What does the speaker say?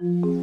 you